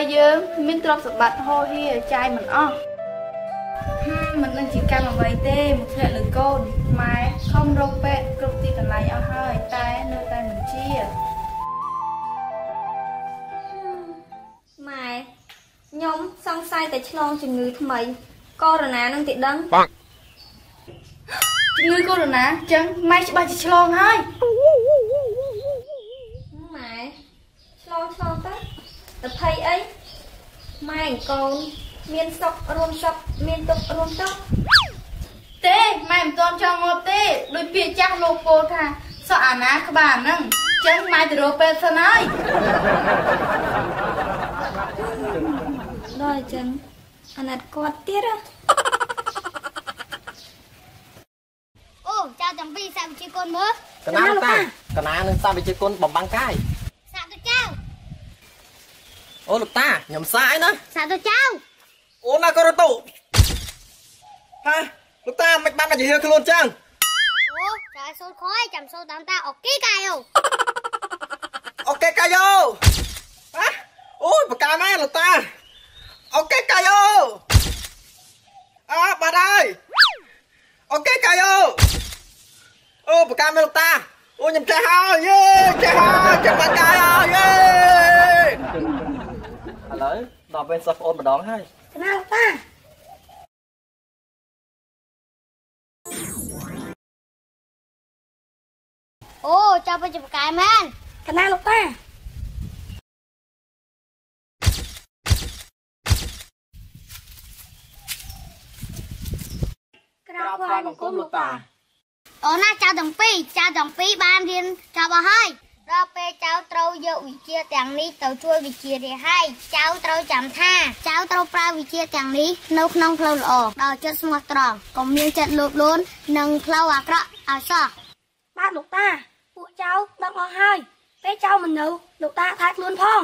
ហើយយើងមានទ្រព្យសម្បត្តិហោហៀចាយមិនអស់ហឹមមិននឹងជាកម្មអ្វីទេមកធ្លាក់លើកូនម៉ែខំរកពេទ្យគ្រប់ទីកន្លែងអស់ហើយតែនៅតែមិនជាម៉ែខ្ញុំសង្ស័យតែឆ្លងជំងឺថ្មីកូវីដនឹងទីដឹងជំងឺកូវីដអញ្ចឹងម៉ែច្បាស់ជាឆ្លងហើយម៉ែឆ្លងឆ្លងទៅទៅភ័យអី ម៉ែកូន មានសុខរួមសុខមានទុក្ខរួមទុក្ខទេម៉ែមិនទាន់ចង់ងាប់ទេដូចពាក្យចាស់លោកពោលថាសក់អាណាក្បាលហ្នឹងអញ្ចឹងម៉ែទៅរកពេទ្យសិនហើយដល់អញ្ចឹងអាណិតគាត់ទៀតហ៎អូចៅទាំងពីរសាក់វិជាគុណមើលកណាលោកតាកណានឹងសាវិជ្ជាគុណបំបាំងកាយសាក់ទៅចៅ អូលោកតាខ្ញុំសាអីណាសាក់ទៅចៅអូណាក៏រតូហាលោកតាមិនបានមកជាហៀខ្លួនចឹងអូចៅសូនខ້ອຍចាំសូនតាមតាអូគីកាយអូអូខេកាយោហាអូយបកាមែនលោកតាអូខេកាយោអើបាត់ហើយអូខេកាយោអូបកាមែនលោកតាអូខ្ញុំចេះហើយយេចេះហើយចេះបាត់កាយហើយយេឥ ឡូវដល់ពេលសិស្សប្អូនម្ដងហើយកណាលោកតាអូចៅបញ្ចប្រកាយមែនកណាលោកតាក្រាបថ្វាយបង្គំលោកតាអូណាចៅទាំងពីរចៅទាំងពីរបានរៀនចប់អស់ហើយ ដល់ពេលចៅត្រូវយកវិជ្ជាទាំងនេះទៅជួយវិជ្ជានេះហើយចៅត្រូវចាំថាចៅត្រូវប្រើវិជ្ជាទាំងនេះនៅក្នុងផ្លូវល្អដល់ចិត្តស្មោះត្រង់កុំមានចិត្តលោភលួននិងផ្លូវអាក្រក់ឲ្យសោះបាទលោកតាពួកចៅដឹងអស់ហើយពេលចៅមិននៅលោកតាថែខ្លួនផង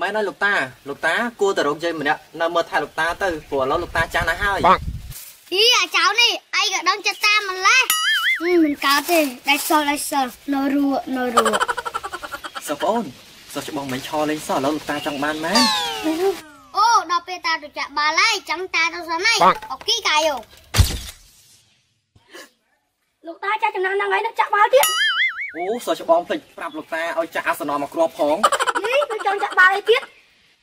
មែនហើយលោកតាលោកតាគួរតែរកយាយម្នាក់នៅមើលថែលោកតាទៅព្រោះឥឡូវលោកតាចាស់ណាស់ហើយហីអាចៅនេះអីក៏ដឹងចិត្តតាមម្លេះហឹមមិនកើតទេដាច់សល់ដាច់សល់នៅរួនៅរួ សិស្សប្អូនសិស្សច្បងមិនឆលេងសោះឥឡូវលោកតាចង់បានមែនអូដល់ពេលតាទៅចាក់បាល់ហើយចាំតាទៅសិនហើយអូគីកាយអូលោកតាចាស់ចំណាស់ហ្នឹងហើយនឹងចាក់បាល់ទៀតអូសិស្សច្បងភ្លេចប្រាប់លោកតាឲ្យចាក់អាសនៈមកគ្រាប់ផងយីទៅចង់ចាក់បាល់អីទៀត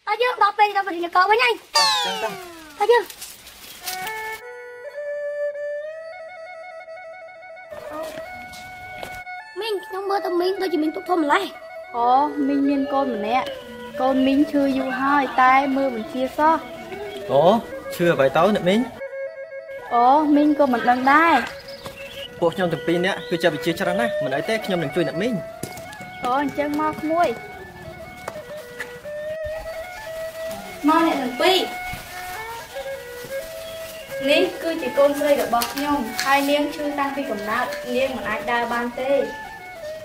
តើយើងដល់ពេលដល់ពរិញ្ញាករវិញហើយចឹងតាតើយើងមីងខ្ញុំមើលទៅមីងដូចជាមីងទុកធំម្លេះ អូមីងមានកូនម្នាក់កូនមីងឈឺយូរហើយតែមើលមិនជាសោះអូឈឺអ្វីទៅអ្នកមីងអូមីងក៏មិនដឹងដែរពួកខ្ញុំទាំងពីរនាក់គឺចេះវិជ្ជាច្រើនណាស់មិនអីទេខ្ញុំនឹងជួយអ្នកមីងអូអញ្ចឹងមកក្មួយមកអ្នកទាំងពីរនេះគឺជាកូនស្រីរបស់ខ្ញុំហើយនាងឈឺតាំងពីកំណើតនាងមិនអាចដើរបានទេ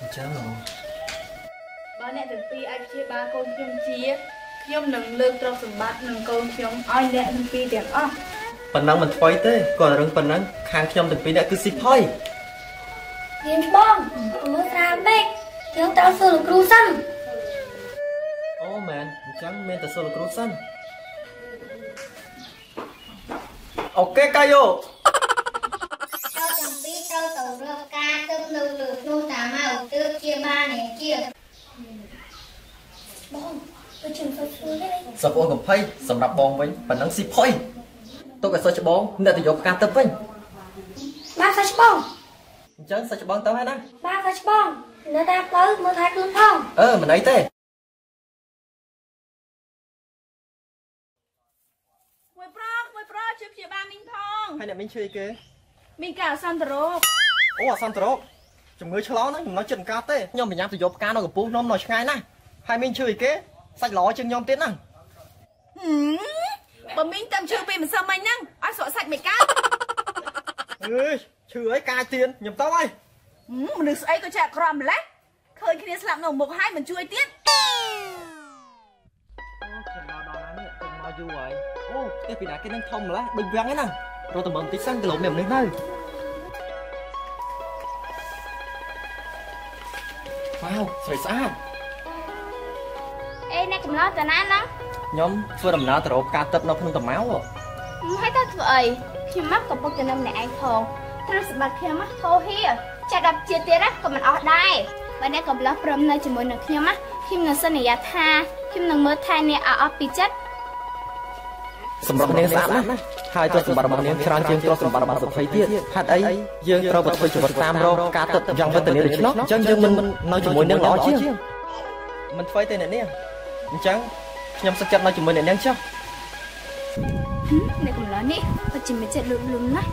អញ្ចឹងអូ បើអ្នកទាំងពីរអាចព្យាបាលកូនខ្ញុំជាខ្ញុំនឹងលើកទ្រព្យសម្បត្តិនឹងកូនខ្ញុំឲ្យអ្នកទាំងពីរទាំងអស់ប៉ុណ្ណឹងមិនថ្មីទេគាត់រឹងប៉ុណ្ណឹងខាងខ្ញុំទាំងពីរនាក់គឺស៊ីផុយរៀនបងមើលស្រាលពេកយើងត្រូវសួរលោកគ្រូសិនអូមែនអញ្ចឹងមានតែសូលោកគ្រូសិនអូខេកាយោចៅទាំងពីរត្រូវទៅរកការទៅនៅលើគ្រូតាមកទើបជាបាននេះជាបងទៅជិះទៅ សួរទេសិស្សប្អូនកំភៃសម្រាប់បងវិញប៉ុណ្ណឹងស៊ីផុយទុកឲ្យសិស្សច្បងអ្នកទៅយកផ្កាទឹកវិញបាទសាច់បងអញ្ចឹងសិស្សច្បងទៅហើយណាបាទសាច់បងនៅតាមផ្លូវមើលថែខ្លួនផងអឺមិនអីទេមួយប្រកមួយប្រកជួយព្យាបាលមីងផងហើយអ្នកមីងឈឺអីគេមីងកើតអសន្នរោគអូអសន្នរោគជំងឺឆ្លងហ្នឹងខ្ញុំនៅចិត្តអង្ការទេខ្ញុំប្រញាប់ទៅយកផ្កានៅកំពូលនំនៅឆ្ងាយណាស់ហើយមីងឈឺអីគេ សាច់ល្អជាងខ្ញុំទៀតណាបើមីងតាមឈឺពីម្សិលមិញហ្នឹងឲ្យស្រក់សាច់មិនកើតអើយឈឺអីកាយទៀនខ្ញុំទៅហើយមនុស្សស្អីក៏ចាក់ក្រំម្លេះឃើញគ្នាស្លាប់នៅមុខហើយមិនជួយទៀតអូខ្ញុំមកដល់ណានេះខ្ញុំមកយូរហើយអូផ្ទះពីណាគេនឹងធំម្ល៉េះដូចវាំងឯណារត់តែមើលបន្តិចសិនទៅលោកមានមនុស្សនៅវ៉ាវស្រីស្អាត អីអ្នកកំឡោះតាណាហ្នឹងខ្ញុំធ្វើដំណើរទៅរកផ្កាទឹកនៅភ្នំតាម៉ៅហើយតើធ្វើអីខ្ញុំមកកំពុងតែនៅម្នាក់ឯងផងត្រូវសម្បត្តិខ្ញុំមកហោហៀចាក់ដល់ជាទៀតណាក៏មិនអស់ដែរបើអ្នកកំឡោះព្រមនៅជាមួយនឹងខ្ញុំណាខ្ញុំនឹងសន្យាថាខ្ញុំនឹងមើលថែអ្នកឲ្យអស់ពីចិត្តសម្រាប់នាងស្អាតណាស់ហើយទ្រព្យសម្បត្តិរបស់នាងច្រើនជាងទ្រព្យសម្បត្តិរបស់សុភ័យទៀតហេតុអីយើងត្រូវប្រធ្វើជីវិតតាមរកការទឹកយ៉ាងវិតនាដូច្នោះអញ្ចឹងយើងមិននៅជាមួយនាងល្អជាងមិនធ្វើទេអ្នកនាង អញ្ចឹងខ្ញុំសុខចិត្តនៅជាមួយអ្នកនាងចុះអ្នកកំឡោះនេះពិតជាមានចិត្តលួចលំណាស់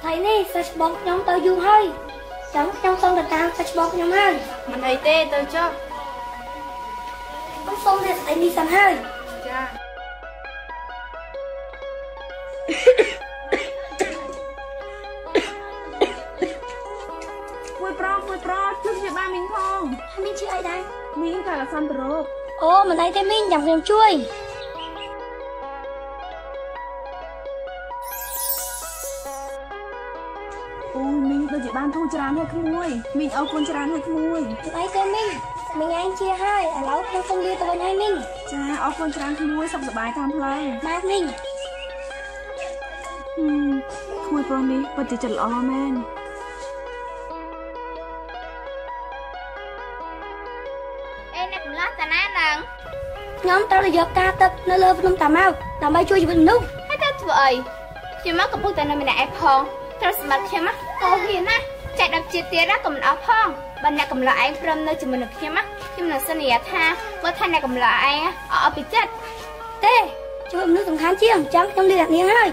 ថ្ងៃនេះសាច់បងខ្ញុំទៅយូរហើយចាំខ្ញុំសូមទៅតាមសាច់បងខ្ញុំហើយមិនអីទេទៅចុះខ្ញុំសូមរៀបស្អីនេះសិនហើយចាមួយ មីងផងហើយមីងជាអីដែរមីងកាលសន្តិរោគអូមិនអីទេមីងចាំខ្ញុំជួយអូយមីងដូចជាបានធូរច្រើនហើយក្មួយមីងអរគុណច្រើនហើយក្មួយមិនអីទេមីងមីងឯងជាហើយឥឡូវខ្ញុំសូមលាទៅវិញហើយមីងចាអរគុណច្រើនក្មួយសុខសប្បាយតាមផ្លូវបាទមីងហឹមក្មួយប្រុសនេះពិតជាចិត្តល្អមែន ខ្ញុំត្រូវទៅយកការទឹកនៅលើភ្នំតាម៉ៅដើម្បីជួយជីវិតមនុស្សហើយតើធ្វើអីខ្ញុំមកកំពុងតែនៅម្នាក់ឯងផងត្រូវសម្បត្តិខ្ញុំណាហោហៀណាចាក់ដល់ជាទៀតណាក៏មិនអស់ផងបើអ្នកកំឡោះឯងព្រមនៅជាមួយនឹងខ្ញុំណាខ្ញុំនឹងសន្យាថាមើលថាអ្នកកំឡោះឯងអស់ពីចិត្តទេជួយមនុស្សសំខាន់ជាងចាំខ្ញុំលាអ្នកនាងហើយ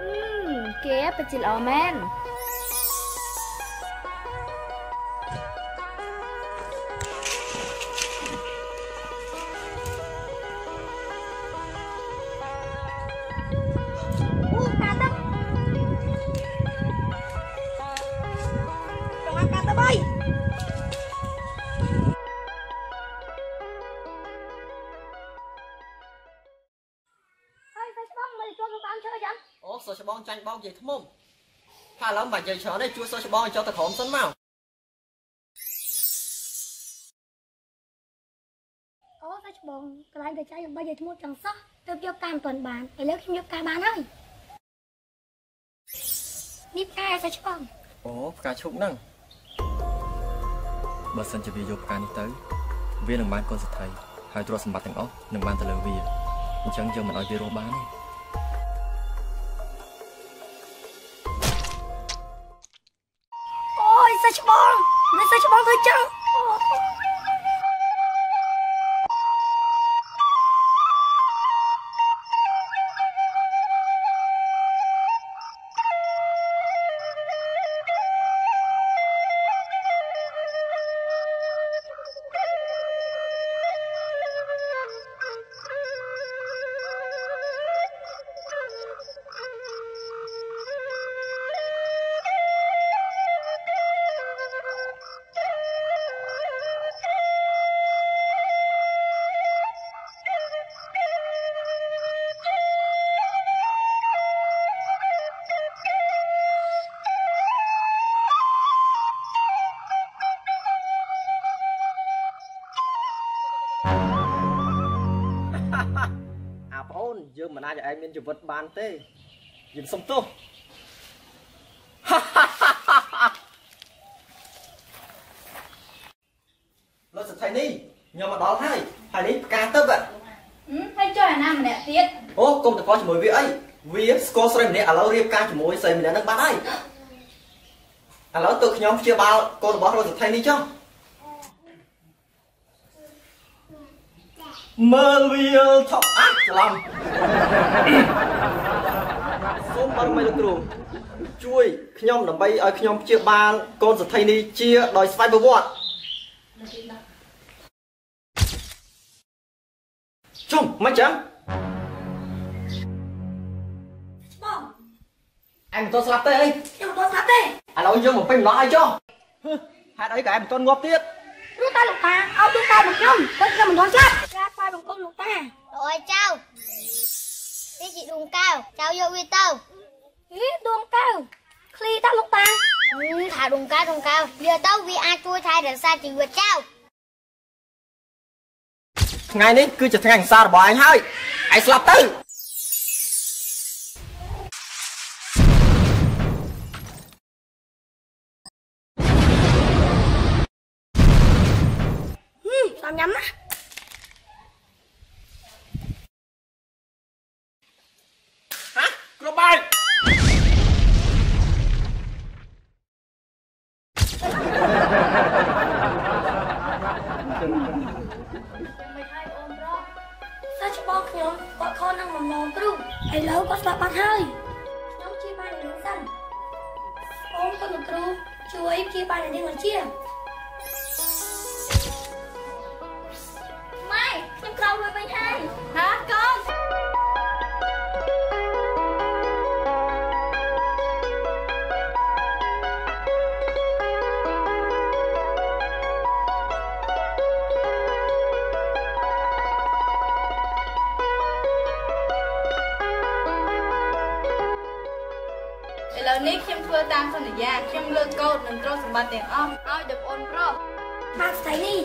ហឹមគេពិតជាល្អមែន ច់បងមើលចូលទៅតាមឈើចាំអូសោះច្បងចាញ់បងនិយាយធ្មុំថាឥឡូវមិនបាច់និយាយច្រើនទេជួយសោះច្បងឲ្យចុះទៅក្រោមសិនមកអូសាច់បងកន្លែងតែចាយដើម្បីឲ្យឈ្មោះចង់សោះទើបយកការមិនទាន់បានឥឡូវខ្ញុំយកការបានហើយនេះផ្កាសាច់បងអូផ្កាឈប់ហ្នឹងបើសិនជាវាយកផ្កានេះទៅ វានឹងបានកូនសទ្ធិហើយទ្រព្យសម្បត្តិទាំងអស់នឹងបានទៅលើវាអញ្ចឹងយើងមិនឲ្យវារស់បានទេ អាប្អូនយើងមិនអាចឲ្យឯងមានជីវិតបានទេយើងសុំទោសលោកសទ្ធិនេះខ្ញុំមកដល់ហើយហើយនេះផ្កាទឹកហ៎ហើយចុះអាណាម្នាក់ទៀតអូកុំតកជាមួយវាអីវាស្គាល់ស្រីម្នាក់ឥឡូវរៀបការជាមួយស្រីម្នាក់ហ្នឹងបាត់ហើយឥឡូវទៅខ្ញុំព្យាបាលកូនរបស់លោកសទ្ធិនេះចុះ មើលវាថប់អាច្រឡំសូមបរមីលោកគ្រូជួយខ្ញុំដើម្បីឲ្យខ្ញុំព្យាបាលកូនសទ្ធិនេះជាដោយស្វ័យប្រវត្តិចុំមិនចឹងបងឯងមិនទាន់ស្លាប់ទេអីខ្ញុំមិនស្លាប់ទេឥឡូវយើងមកពេញម្លោះហើយចុះហឺហេតុអីក៏ឯងមិនទាន់ងាប់ទៀត ព្រោះតែលោកតាឲ្យទូកែមកខ្ញុំទៅខ្ញុំមិនទាន់ស្លាប់ការខ្វាយបក្នុងកូនលោកតាល្អចៅនេះជាដួងកែវចៅយកវាទៅហីដួងកែវឃ្លីតាលោកតាហឹមថាដួងកែវដួងកែវយកទៅវាអាចជួយថែរក្សាជីវិតចៅថ្ងៃនេះគឺជាថ្ងៃអង្សាររបស់ឯងហើយឯងស្លាប់ទៅ ញ៉ាំណាហ៎គ្រូបាយសាច់បងខ្ញុំគាត់ខននឹងបំណងគ្រូឥឡូវគាត់ស្លាប់បាត់ហើយខ្ញុំជាបានរៀនសិនអូនក៏លោកគ្រូជួយជាបានរៀនមកជា នេះខ្ញុំធ្វើតាមសន្យាខ្ញុំលើកកូដនិងទ្រព្យសម្បត្តិទាំងអស់ឲ្យដល់ប្អូនប្រុសបាទស្អីនេះ